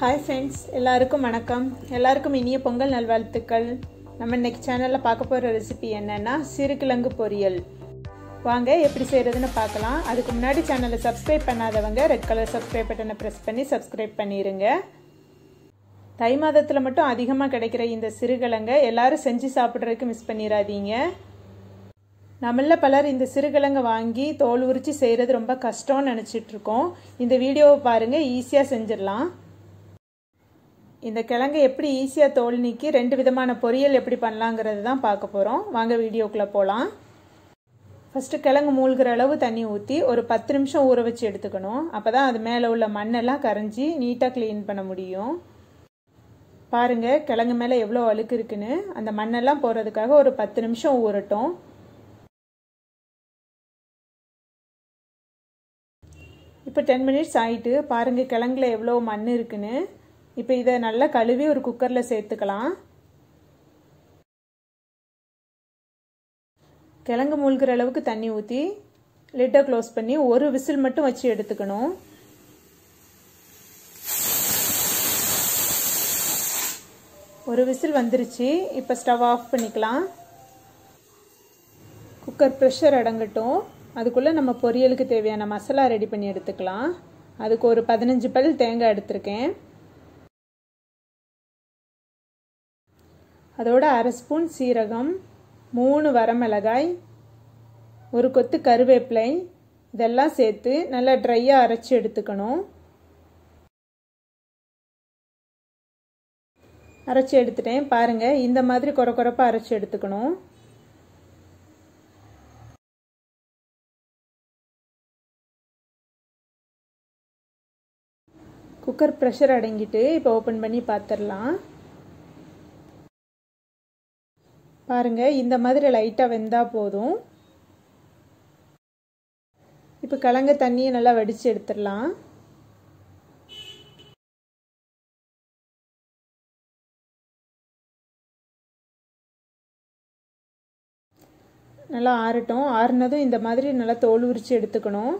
Hi friends எல்லாருக்கும் வணக்கம். எல்லாருக்கும் இனிய பொங்கல் நல்வாழ்த்துக்கள். நம்ம இன்னைக்கு சேனலில் பார்க்க போகிற ரெசிபி என்னென்னா சிறுகிழங்கு பொரியல். வாங்க எப்படி செய்கிறதுன்னு பார்க்கலாம். அதுக்கு முன்னாடி சேனலை சப்ஸ்கிரைப் பண்ணாதவங்க ரெட் கலர் சப்ஸ்கிரைப் பட்டனை ப்ரெஸ் பண்ணி சப்ஸ்கிரைப் பண்ணிடுங்க தை மாதத்தில் மட்டும் அதிகமாக கிடைக்கிற இந்த சிறுகிழங்கை எல்லோரும் செஞ்சு சாப்பிட்றதுக்கு மிஸ் பண்ணிடாதீங்க நம்மள பலர் இந்த சிறுகிழங்கை வாங்கி தோல் உரித்து செய்கிறது ரொம்ப கஷ்டம்னு நினச்சிட்ருக்கோம். இந்த வீடியோவை பாருங்கள் ஈஸியாக செஞ்சிடலாம். இந்த கிழங்கை எப்படி ஈஸியாக தோல் நீக்கி ரெண்டு விதமான பொரியல் எப்படி பண்ணலாங்கிறது தான் பார்க்க போகிறோம் வாங்க வீடியோக்குள்ளே போகலாம் ஃபஸ்ட்டு கிழங்கு மூழ்கிற அளவு தண்ணி ஊற்றி ஒரு பத்து நிமிஷம் ஊற வச்சு எடுத்துக்கணும். அப்போ தான் அது மேலே உள்ள மண்ணெல்லாம் கரைஞ்சி நீட்டாக க்ளீன் பண்ண முடியும். பாருங்கள் கிழங்கு மேலே எவ்வளோ அழுக்கு இருக்குன்னு. அந்த மண்ணெல்லாம் போகிறதுக்காக ஒரு பத்து நிமிஷம் ஊறட்டும். இப்போ டென் மினிட்ஸ் ஆகிட்டு பாருங்கள் கிழங்குல எவ்வளோ மண் இருக்குன்னு. இப்போ இதை நல்லா கழுவி ஒரு குக்கரில் சேர்த்துக்கலாம். கிழங்கு மூழ்கிற அளவுக்கு தண்ணி ஊற்றி லிட்டை க்ளோஸ் பண்ணி ஒரு விசில் மட்டும் வச்சு எடுத்துக்கணும். ஒரு விசில் வந்துருச்சு இப்போ ஸ்டவ் ஆஃப் பண்ணிக்கலாம். குக்கர் ப்ரெஷர் அடங்கட்டும். அதுக்குள்ளே நம்ம பொரியலுக்கு தேவையான மசாலா ரெடி பண்ணி எடுத்துக்கலாம். அதுக்கு ஒரு பதினஞ்சு பல் தேங்காய் எடுத்திருக்கேன். அதோட அரை ஸ்பூன் சீரகம் மூணு வரமிளகாய் ஒரு கொத்து கருவேப்பிலை இதெல்லாம் சேர்த்து நல்லா ட்ரையாக அரைச்சி எடுத்துக்கணும். அரைச்சி எடுத்துட்டேன். பாருங்கள் இந்த மாதிரி குறை குறைப்பாக அரைச்சி எடுத்துக்கணும். குக்கர் ப்ரெஷர் அடங்கிட்டு இப்போ ஓப்பன் பண்ணி பார்த்துடலாம் பாருங்கள் இந்த மாதிரி லைட்டாக வெந்தால் போதும். இப்போ கலங்க தண்ணியை நல்லா வடித்து எடுத்துடலாம். நல்லா ஆறட்டும். ஆறுனதும் இந்த மாதிரி நல்லா தோல் உரித்து எடுத்துக்கணும்.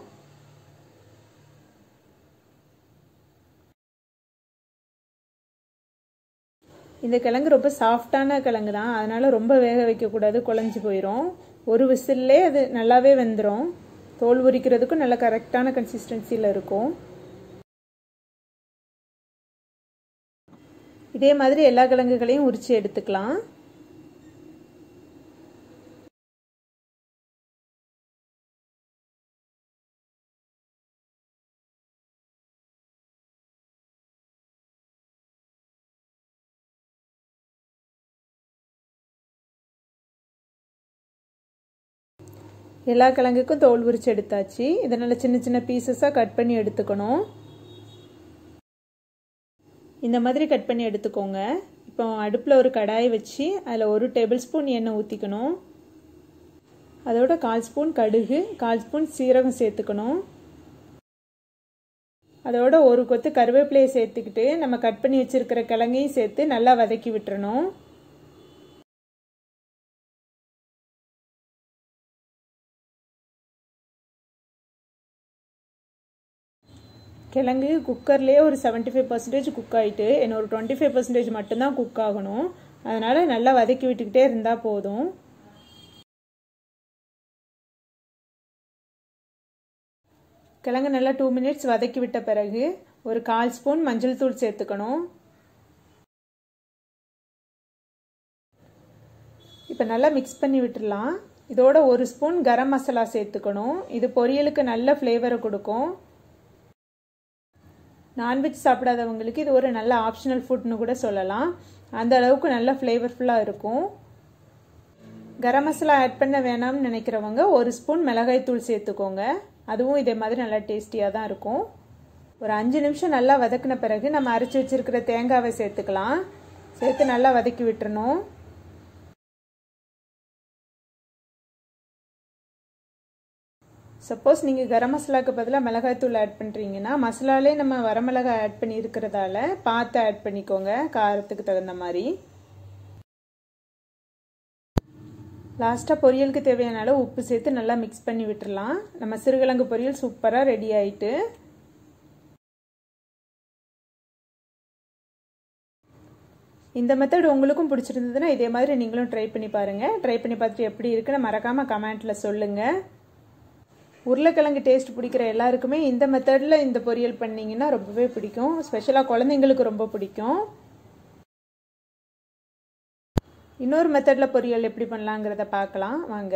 இந்த கிழங்கு ரொம்ப சாஃப்டான கிழங்கு தான். அதனால் ரொம்ப வேக வைக்கக்கூடாது குழஞ்சி போயிடும் ஒரு விசில்லே அது நல்லாவே வெந்துடும் தோல் உரிக்கிறதுக்கும் நல்ல கரெக்டான கன்சிஸ்டன்சியில் இருக்கும். இதே மாதிரி எல்லா கிழங்குகளையும் உரித்து எடுத்துக்கலாம். எல்லா கிழங்குக்கும் தோல் உரிச்சு எடுத்தாச்சு. இதனால் சின்ன சின்ன பீசஸாக கட் பண்ணி எடுத்துக்கணும். இந்த மாதிரி கட் பண்ணி எடுத்துக்கோங்க. இப்போ அடுப்பில் ஒரு கடாய் வச்சு அதில் ஒரு டேபிள் ஸ்பூன் எண்ணெய் ஊற்றிக்கணும் அதோட கால் ஸ்பூன் கடுகு கால் ஸ்பூன் சீரகம் சேர்த்துக்கணும். அதோட ஒரு கொத்து கருவேப்பிலையை சேர்த்துக்கிட்டு நம்ம கட் பண்ணி வச்சுருக்கிற கிழங்கையும் சேர்த்து நல்லா வதக்கி விட்டுறணும். கிழங்கு குக்கர்லேயே ஒரு செவன்ட்டி ஃபைவ் பர்சன்டேஜ் குக் ஆகிட்டு என்னோட ஒரு டுவெண்ட்டி ஃபைவ் பர்சன்டேஜ் மட்டும்தான் குக் ஆகணும். அதனால் நல்லா வதக்கி விட்டுக்கிட்டே இருந்தால் போதும். கிழங்கு நல்லா டூ மினிட்ஸ் வதக்கி விட்ட பிறகு ஒரு கால் ஸ்பூன் மஞ்சள் தூள் சேர்த்துக்கணும். இப்போ நல்லா மிக்ஸ் பண்ணி விட்டுடலாம். இதோட ஒரு ஸ்பூன் கரம் மசாலா சேர்த்துக்கணும். இது பொரியலுக்கு நல்ல ஃப்ளேவரை கொடுக்கும். நான்வெஜ் சாப்பிடாதவங்களுக்கு இது ஒரு நல்ல ஆப்ஷனல் ஃபுட்னு கூட சொல்லலாம். அந்த அளவுக்கு நல்ல ஃப்ளேவர்ஃபுல்லாக இருக்கும். கரம் மசாலா ஆட் பண்ண வேணாம்னு நினைக்கிறவங்க ஒரு ஸ்பூன் மிளகாய் தூள் சேர்த்துக்கோங்க. அதுவும் இதே மாதிரி நல்லா டேஸ்டியாக தான் இருக்கும். ஒரு அஞ்சு நிமிஷம் நல்லா வதக்கின பிறகு நம்ம அரைச்சி வச்சுருக்கிற தேங்காவை சேர்த்துக்கலாம். சேர்த்து நல்லா வதக்கி விட்டுறணும். சப்போஸ் நீங்கள் கரம் மசாலாவுக்கு பதிலாக மிளகாய்த்தூள் ஆட் பண்ணுறீங்கன்னா மசாலாலே நம்ம வரமிளகாய் ஆட் பண்ணி இருக்கிறதால பார்த்து ஆட் பண்ணிக்கோங்க காரத்துக்கு தகுந்த மாதிரி. லாஸ்ட்டாக பொரியலுக்கு தேவையான அளவு உப்பு சேர்த்து நல்லா மிக்ஸ் பண்ணி விட்டுடலாம் நம்ம சிறுகிழங்கு பொரியல் சூப்பராக ரெடி ஆயிட்டு. இந்த மெத்தட் உங்களுக்கும் பிடிச்சிருந்ததுன்னா இதே மாதிரி நீங்களும் ட்ரை பண்ணி பாருங்கள் ட்ரை பண்ணி பார்த்துட்டு எப்படி இருக்குன்னு மறக்காமல் கமெண்ட்டில் சொல்லுங்கள் உருளைக்கிழங்கு டேஸ்ட் பிடிக்கிற எல்லாருக்குமே இந்த மெத்தடில் இந்த பொரியல் பண்ணிங்கன்னா ரொம்பவே பிடிக்கும். ஸ்பெஷலாக குழந்தைங்களுக்கு ரொம்ப பிடிக்கும். இன்னொரு மெத்தடில் பொரியல் எப்படி பண்ணலாங்கிறத பார்க்கலாம். வாங்க.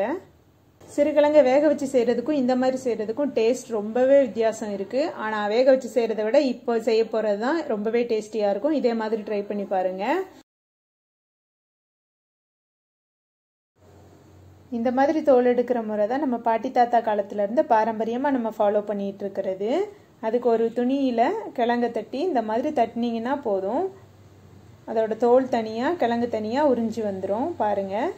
சிறுகிழங்கை வேக வச்சு செய்கிறதுக்கும் இந்த மாதிரி செய்கிறதுக்கும் டேஸ்ட் ரொம்பவே வித்தியாசம் இருக்குது ஆனால் வேக வச்சு செய்கிறத விட இப்போ செய்ய போகிறது தான் ரொம்பவே டேஸ்டியாக இருக்கும். இதே மாதிரி ட்ரை பண்ணி பாருங்கள் இந்த மாதிரி தோல் எடுக்கிற முறை தான் நம்ம பாட்டி தாத்தா காலத்துலேருந்து பாரம்பரியமாக நம்ம ஃபாலோ பண்ணிகிட்டு இருக்கிறது. அதுக்கு ஒரு துணியில் கிழங்க தட்டி இந்த மாதிரி தட்டினீங்கன்னா போதும். அதோட தோல் தனியாக கிழங்கு தனியாக உறிஞ்சி வந்துடும் பாருங்கள்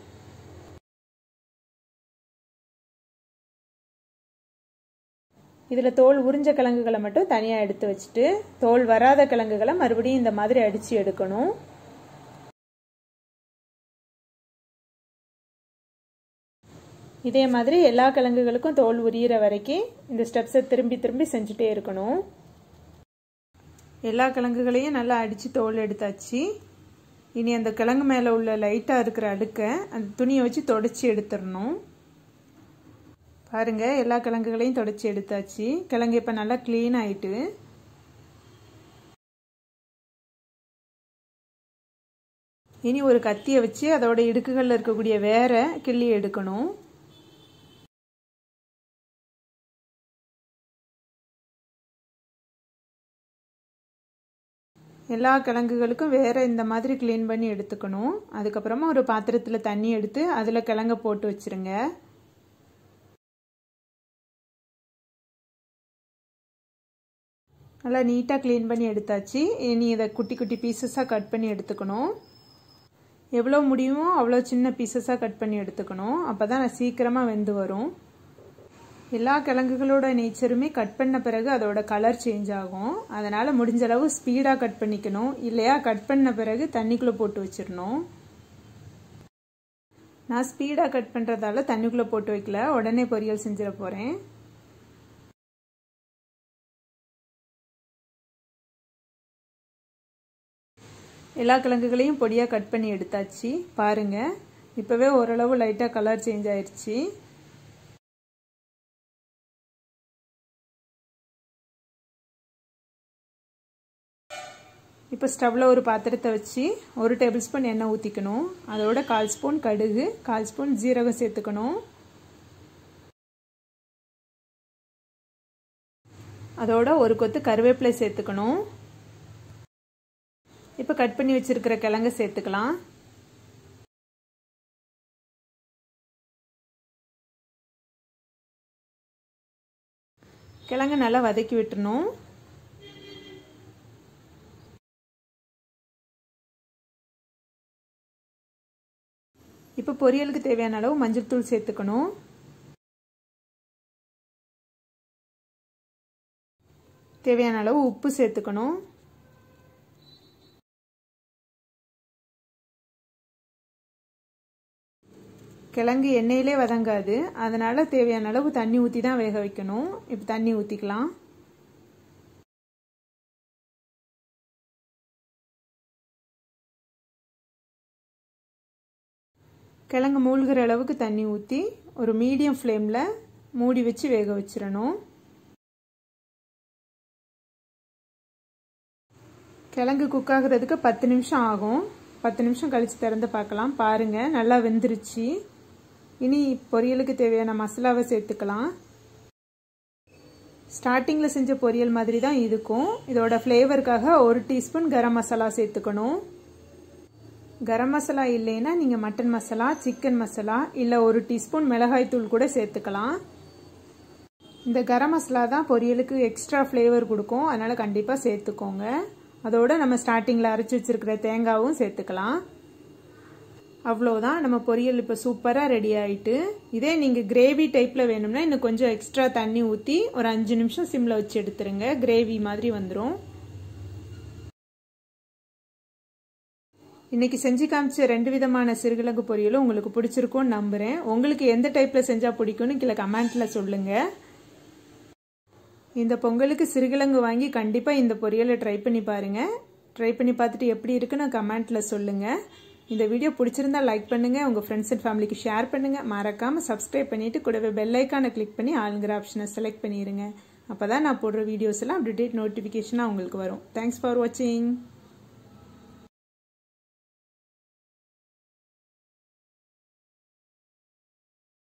இதில் தோல் உறிஞ்ச கிழங்குகளை மட்டும் தனியாக எடுத்து வச்சுட்டு தோல் வராத கிழங்குகளை மறுபடியும் இந்த மாதிரி அடித்து எடுக்கணும். இதே மாதிரி எல்லா கிழங்குகளுக்கும் தோல் உரியிற வரைக்கும் இந்த ஸ்டெப்ஸை திரும்பி திரும்பி செஞ்சுட்டே இருக்கணும். எல்லா கிழங்குகளையும் நல்லா அடித்து தோல் எடுத்தாச்சு. இனி அந்த கிழங்கு மேலே உள்ள லைட்டாக இருக்கிற அடுக்கை அந்த துணியை வச்சு தொடச்சி எடுத்துடணும். பாருங்கள் எல்லா கிழங்குகளையும் தொடச்சி எடுத்தாச்சு. கிழங்கு இப்போ நல்லா க்ளீன் ஆயிட்டு. இனி ஒரு கத்தியை வச்சு அதோட இடுக்குகளில் இருக்கக்கூடிய வேற கிள்ளி எடுக்கணும். எல்லா கிழங்குகளுக்கும் வேறு இந்த மாதிரி க்ளீன் பண்ணி எடுத்துக்கணும். அதுக்கப்புறமா ஒரு பாத்திரத்தில் தண்ணி எடுத்து அதில் கிழங்க போட்டு வச்சுருங்க. நல்லா நீட்டாக க்ளீன் பண்ணி எடுத்தாச்சு. இனி இதை குட்டி குட்டி பீசஸாக கட் பண்ணி எடுத்துக்கணும். எவ்வளோ முடியுமோ அவ்வளோ சின்ன பீசஸாக கட் பண்ணி எடுத்துக்கணும். அப்போ தான் சீக்கிரமாக வெந்து வரும். எல்லா கிழங்குகளோட நேச்சருமே கட் பண்ண பிறகு அதோட கலர் சேஞ்ச் ஆகும். அதனால் முடிஞ்ச அளவு ஸ்பீடாக கட் பண்ணிக்கணும். இல்லையா கட் பண்ண பிறகு தண்ணிக்குள்ளே போட்டு வச்சிடணும். நான் ஸ்பீடாக கட் பண்ணுறதால தண்ணிக்குள்ளே போட்டு வைக்கல. உடனே பொரியல் செஞ்சிட போகிறேன் எல்லா கிழங்குகளையும் பொடியாக கட் பண்ணி எடுத்தாச்சு. பாருங்கள் இப்போவே ஓரளவு லைட்டாக கலர் சேஞ்ச் ஆயிடுச்சு இப்போ ஸ்டவ்வில் ஒரு பாத்திரத்தை வச்சு ஒரு டேபிள் ஸ்பூன் எண்ணெய் ஊற்றிக்கணும் அதோட கால் ஸ்பூன் கடுகு கால் ஸ்பூன் ஜீரகம் சேர்த்துக்கணும். அதோட ஒரு கொத்து கருவேப்பிலை சேர்த்துக்கணும். இப்போ கட் பண்ணி வச்சிருக்கிற கிழங்க சேர்த்துக்கலாம். கிழங்கு நல்லா வதக்கி விட்டுணும் இப்போ பொரியலுக்கு தேவையான அளவு மஞ்சள் தூள் சேர்த்துக்கணும். தேவையான அளவு உப்பு சேர்த்துக்கணும். கிழங்கு எண்ணெயிலே வதங்காது. அதனால் தேவையான அளவு தண்ணி ஊற்றி தான் வேக வைக்கணும். இப்போ தண்ணி ஊற்றிக்கலாம் கிழங்கு மூழ்கிற அளவுக்கு தண்ணி ஊற்றி ஒரு மீடியம் ஃப்ளேமில் மூடி வச்சு வேக வச்சிடணும். கிழங்கு குக் ஆகுறதுக்கு பத்து நிமிஷம் ஆகும். பத்து நிமிஷம் கழித்து திறந்து பார்க்கலாம். பாருங்கள் நல்லா வெந்துருச்சு. இனி பொரியலுக்கு தேவையான மசாலாவை சேர்த்துக்கலாம். ஸ்டார்டிங்கில் செஞ்ச பொரியல் மாதிரி தான் இருக்கும் இதோட ஃப்ளேவருக்காக ஒரு டீஸ்பூன் கரம் மசாலா சேர்த்துக்கணும். கரம் மசாலா இல்லைன்னா நீங்கள் மட்டன் மசாலா சிக்கன் மசாலா இல்லை ஒரு டீஸ்பூன் மிளகாய்த்தூள் கூட சேர்த்துக்கலாம். இந்த கரம் மசாலா தான் பொரியலுக்கு எக்ஸ்ட்ரா ஃப்ளேவர் கொடுக்கும். அதனால் கண்டிப்பாக சேர்த்துக்கோங்க. அதோடு நம்ம ஸ்டார்டிங்கில் அரைச்சி வச்சிருக்கிற தேங்காவும் சேர்த்துக்கலாம். அவ்வளோதான் நம்ம பொரியல் இப்போ சூப்பராக ரெடி ஆகிட்டு இதே நீங்கள் கிரேவி டைப்பில் வேணும்னா இன்னும் கொஞ்சம் எக்ஸ்ட்ரா தண்ணி ஊற்றி ஒரு அஞ்சு நிமிஷம் சிம்மில் வச்சு எடுத்துருங்க. கிரேவி மாதிரி வந்துடும் இன்றைக்கி செஞ்சு காமிச்ச ரெண்டு விதமான சிறுகிழங்கு பொரியலும் உங்களுக்கு பிடிச்சிருக்கும்னு நம்புகிறேன் உங்களுக்கு எந்த டைப்பில் செஞ்சால் பிடிக்கும்னு கீழே கமெண்ட்டில் சொல்லுங்கள் இந்த பொங்கலுக்கு சிறுகிழங்கு வாங்கி கண்டிப்பாக இந்த பொரியலை ட்ரை பண்ணி பாருங்கள் ட்ரை பண்ணி பார்த்துட்டு எப்படி இருக்குன்னு கமெண்ட்டில் சொல்லுங்கள் இந்த வீடியோ பிடிச்சிருந்தா லைக் பண்ணுங்கள் உங்கள் ஃப்ரெண்ட்ஸ் அண்ட் ஃபேமிலிக்கு ஷேர் பண்ணுங்கள் மறக்காமல் சப்ஸ்கிரைப் பண்ணிவிட்டு கூடவே பெல்லைக்கானை கிளிக் பண்ணி ஆளுங்கிற ஆப்ஷனை செலக்ட் பண்ணிடுங்க அப்போ தான் நான் போடுற வீடியோஸ் எல்லாம் அப்டேட் நோட்டிஃபிகேஷனாக உங்களுக்கு வரும். தேங்க்ஸ் ஃபார் வாட்சிங்